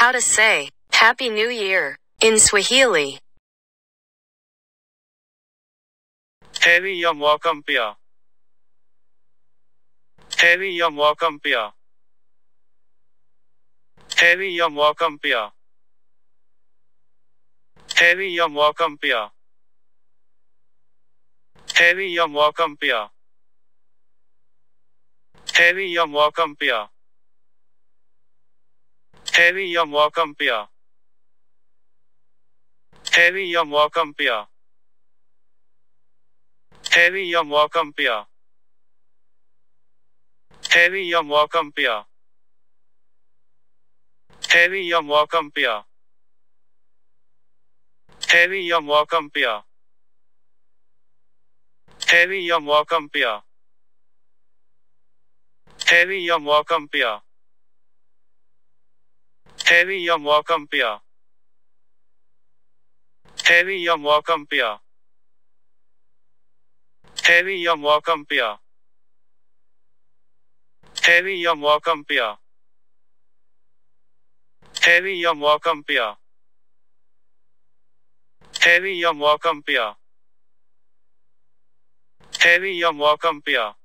How to say Happy New Year in Swahili. Heri ya mwaka mpya. Heri ya mwaka mpya. Heri ya mwaka mpya. Heri ya mwaka mpya. Heri ya mwaka mpya. Heri ya mwaka mpya. Heri ya mwaka mpya. Heri ya mwaka mpya. Heri ya mwaka mpya. Heri ya mwaka mpya. Heri ya mwaka mpya. Heri ya mwaka mpya. Heri ya mwaka mpya. Heri ya mwaka mpya. Heri ya mwaka mpya. Heri ya mwaka mpya. Heri ya mwaka mpya. Heri ya mwaka mpya. Heri ya mwaka mpya. Heri ya mwaka mpya. Heri ya mwaka mpya.